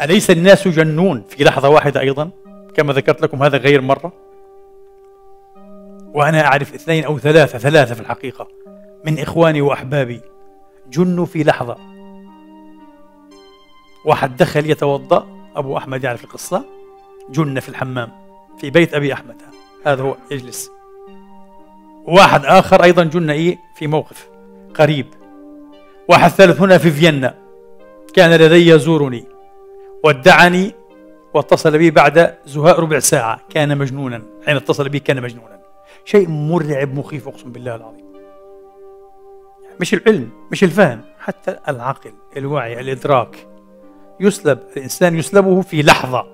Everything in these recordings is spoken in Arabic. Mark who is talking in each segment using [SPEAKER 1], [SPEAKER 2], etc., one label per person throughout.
[SPEAKER 1] أليس الناس جنون في لحظة واحدة أيضا؟ كما ذكرت لكم هذا غير مرة. وأنا أعرف اثنين أو ثلاثة ثلاثة في الحقيقة من إخواني وأحبابي جنوا في لحظة. واحد دخل يتوضأ أبو أحمد يعرف القصة. جن في الحمام في بيت أبي أحمد. هذا هو يجلس. واحد آخر أيضا جن إيه في موقف قريب. واحد ثالث هنا في فيينا. كان لدي يزورني. ودعني واتصل بي بعد زهاء ربع ساعة. كان مجنونا. حين اتصل بي كان مجنونا. شيء مرعب مخيف أقسم بالله العظيم. مش العلم مش الفهم حتى العقل الوعي الإدراك. يسلب الإنسان يسلبه في لحظة.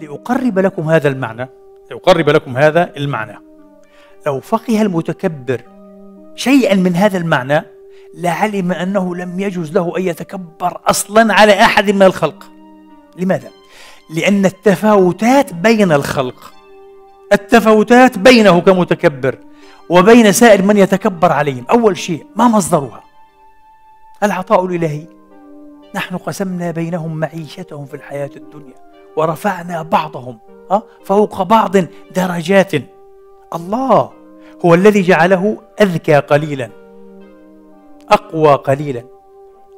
[SPEAKER 1] لأقرب لكم هذا المعنى لأقرب لكم هذا المعنى. لو فقه المتكبر شيئا من هذا المعنى لعلم أنه لم يجوز له أن يتكبر أصلا على أحد من الخلق. لماذا؟ لأن التفاوتات بين الخلق التفاوتات بينه كمتكبر وبين سائر من يتكبر عليهم. أول شيء ما مصدرها؟ العطاء الإلهي. نحن قسمنا بينهم معيشتهم في الحياة الدنيا ورفعنا بعضهم فوق بعض درجات. الله هو الذي جعله أذكى قليلا. أقوى قليلا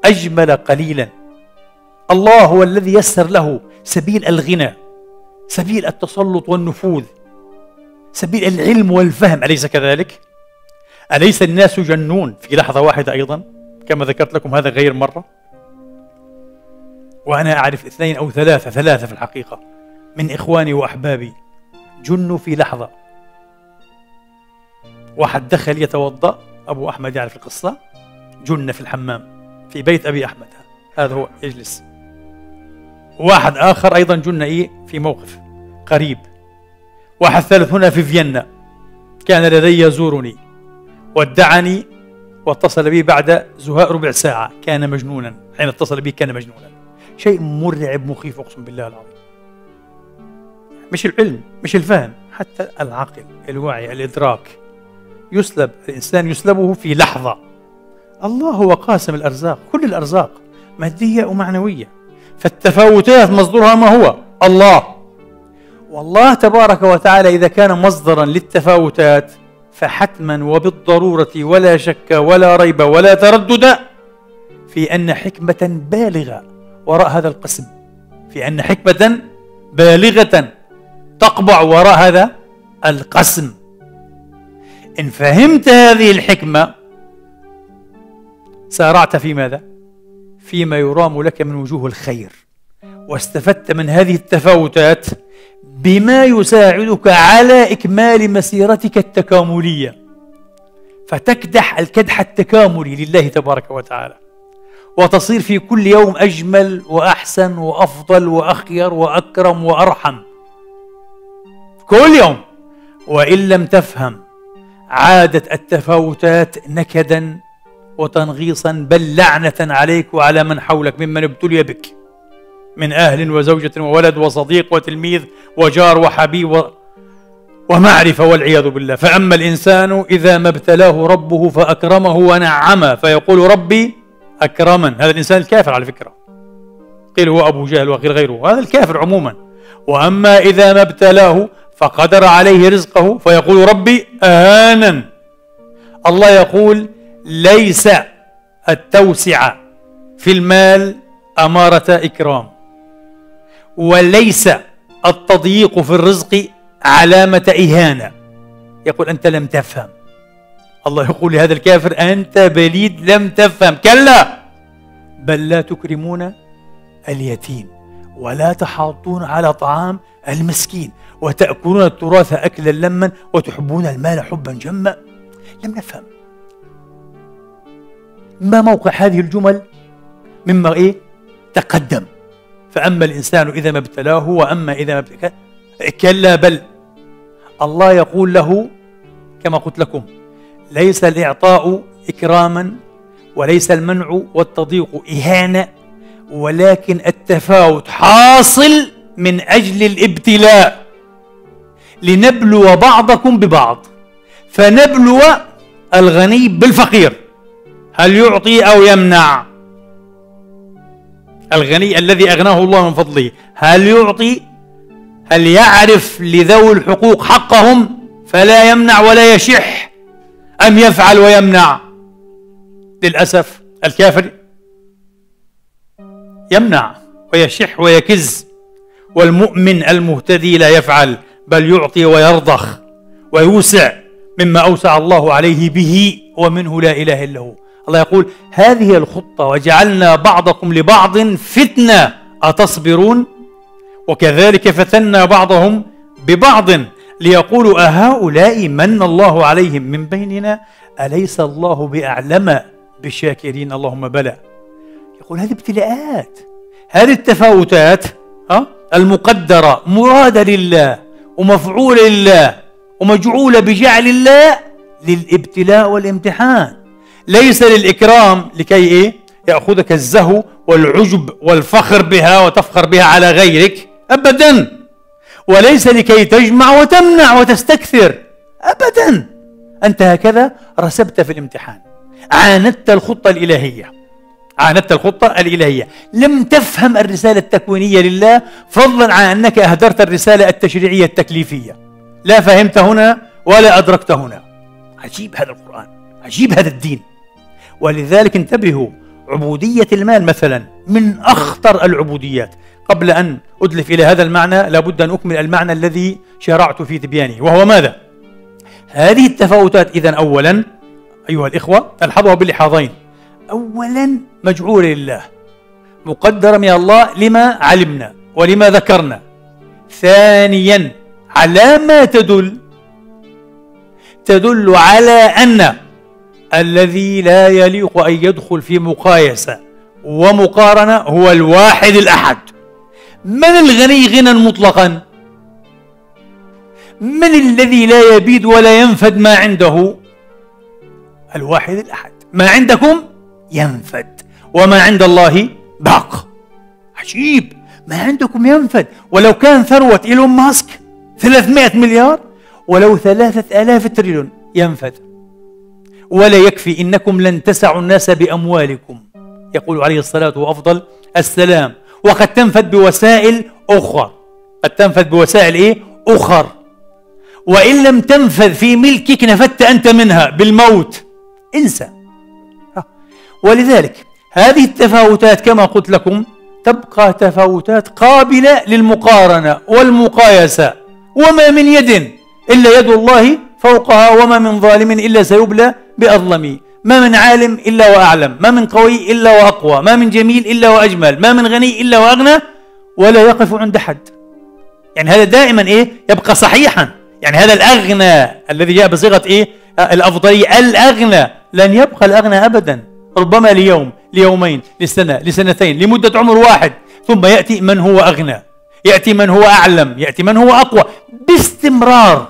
[SPEAKER 1] أجمل قليلا. الله هو الذي يسر له سبيل الغنى سبيل التسلط والنفوذ سبيل العلم والفهم. أليس كذلك؟ أليس الناس جنون في لحظة واحدة أيضا كما ذكرت لكم هذا غير مرة؟ وأنا أعرف اثنين أو ثلاثة ثلاثة في الحقيقة من إخواني وأحبابي جنوا في لحظة. واحد دخل يتوضأ أبو أحمد يعرف القصة. جن في الحمام في بيت أبي أحمد. هذا هو يجلس واحد آخر أيضا جن إيه؟ في موقف قريب. واحد ثالث هنا في فيينا. كان لدي يزورني. ودعني واتصل بي بعد زهاء ربع ساعة. كان مجنونا. حين اتصل بي كان مجنونا. شيء مرعب مخيف أقسم بالله العظيم. مش العلم مش الفهم حتى العقل الوعي الإدراك. يسلب الإنسان يسلبه في لحظة. الله هو قاسم الأرزاق كل الأرزاق مادية ومعنوية. فالتفاوتات مصدرها ما هو؟ الله. والله تبارك وتعالى إذا كان مصدرا للتفاوتات فحتما وبالضرورة ولا شك ولا ريب ولا تردد في أن حكمة بالغة وراء هذا القسم. في أن حكمة بالغة تقبع وراء هذا القسم. إن فهمت هذه الحكمة سارعت في ماذا؟ فيما يرام لك من وجوه الخير. واستفدت من هذه التفاوتات بما يساعدك على إكمال مسيرتك التكاملية. فتكدح الكدح التكاملي لله تبارك وتعالى. وتصير في كل يوم أجمل وأحسن وأفضل وأخير وأكرم وأرحم. كل يوم. وإن لم تفهم عادت التفاوتات نكدا وتنغيصا بل لعنة عليك وعلى من حولك ممن ابتلي بك من أهل وزوجة وولد وصديق وتلميذ وجار وحبيب و... ومعرفة والعياذ بالله. فأما الإنسان إذا ما ابتلاه ربه فأكرمه ونعمه فيقول ربي أكرمن. هذا الإنسان الكافر على فكرة. قيل هو أبو جهل وقيل غيره. هذا الكافر عموما. وأما إذا ما ابتلاه فقدر عليه رزقه فيقول ربي أهانا الله يقول ليس التوسعة في المال أمارة إكرام وليس التضييق في الرزق علامة إهانة. يقول أنت لم تفهم. الله يقول لهذا الكافر أنت بليد لم تفهم. كلا! بل لا تكرمون اليتيم ولا تحاضون على طعام المسكين وتأكلون التراث أكلا لما وتحبون المال حبا جما. لم نفهم. ما موقع هذه الجمل؟ مما إيه؟ تقدم. فأما الإنسان إذا ما ابتلاه وأما إذا ما كلا بل. الله يقول له كما قلت لكم ليس الإعطاء إكراما وليس المنع والتضييق إهانة ولكن التفاوت حاصل من أجل الابتلاء. لنبلو بعضكم ببعض فنبلو الغني بالفقير. هل يعطي أو يمنع؟ الغني الذي أغناه الله من فضله هل يعطي؟ هل يعرف لذوي الحقوق حقهم؟ فلا يمنع ولا يشح. أم يفعل ويمنع؟ للأسف الكافر يمنع ويشح ويكز والمؤمن المهتدي لا يفعل بل يعطي ويرضخ ويوسع مما أوسع الله عليه به ومنه لا إله إلا هو. الله يقول هذه الخطة وجعلنا بعضكم لبعض فتنة أتصبرون؟ وكذلك فتنا بعضهم ببعض ليقولوا أهؤلاء من الله عليهم من بيننا؟ أليس الله بأعلم بالشاكرين اللهم بلى. يقول هذه ابتلاءات. هذه التفاوتات المقدرة مرادة لله ومفعولة لله ومجعولة بجعل الله للابتلاء والامتحان. ليس للإكرام لكي إيه؟ يأخذك الزهو والعجب والفخر بها وتفخر بها على غيرك أبدا. وليس لكي تجمع وتمنع وتستكثر أبدا. أنت هكذا رسبت في الامتحان. عاندت الخطة الإلهية. عاندت الخطة الإلهية. لم تفهم الرسالة التكوينية لله فضلا عن أنك أهدرت الرسالة التشريعية التكليفية. لا فهمت هنا ولا أدركت هنا. عجيب هذا القرآن. عجيب هذا الدين. ولذلك انتبهوا عبودية المال مثلا من أخطر العبوديات. قبل أن أدلف إلى هذا المعنى لابد أن أكمل المعنى الذي شرعت في تبيانه وهو ماذا؟ هذه التفاوتات إذا أولا أيها الإخوة الحظها باللحاظين. أولا مجعولة لله مقدرة من الله لما علمنا ولما ذكرنا. ثانيا على ما تدل تدل على أن الذي لا يليق أن يدخل في مقايسة ومقارنة هو الواحد الأحد. من الغني غنى مطلقا؟ من الذي لا يبيد ولا ينفد ما عنده؟ الواحد الأحد. ما عندكم؟ ينفد. وما عند الله؟ باق. عجيب. ما عندكم ينفد. ولو كان ثروة إيلون ماسك 300 مليار ولو ثلاثة آلاف تريليون ينفد. ولا يكفي إنكم لن تسعوا الناس بأموالكم. يقول عليه الصلاة وأفضل السلام. وقد تنفد بوسائل أخرى. قد تنفد بوسائل إيه؟ أخر. وإن لم تنفذ في ملكك نفدت أنت منها بالموت. انسى. ولذلك هذه التفاوتات كما قلت لكم تبقى تفاوتات قابلة للمقارنة والمقايسة. وما من يد إلا يد الله فوقها وما من ظالم إلا سيبلى بأظلم. ما من عالم إلا وأعلم. ما من قوي إلا وأقوى. ما من جميل إلا وأجمل. ما من غني إلا وأغنى ولا يقف عند حد يعني هذا دائما إيه؟ يبقى صحيحا. يعني هذا الأغنى الذي جاء بصيغة إيه؟ الأفضلية الأغنى. لن يبقى الأغنى أبدا. ربما ليوم ليومين لسنة لسنتين لمدة عمر واحد. ثم يأتي من هو أغنى. يأتي من هو أعلم. يأتي من هو أقوى. باستمرار.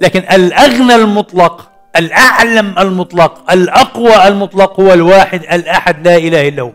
[SPEAKER 1] لكن الأغنى المطلق الأعلم المطلق الأقوى المطلق هو الواحد الأحد لا إله إلا هو.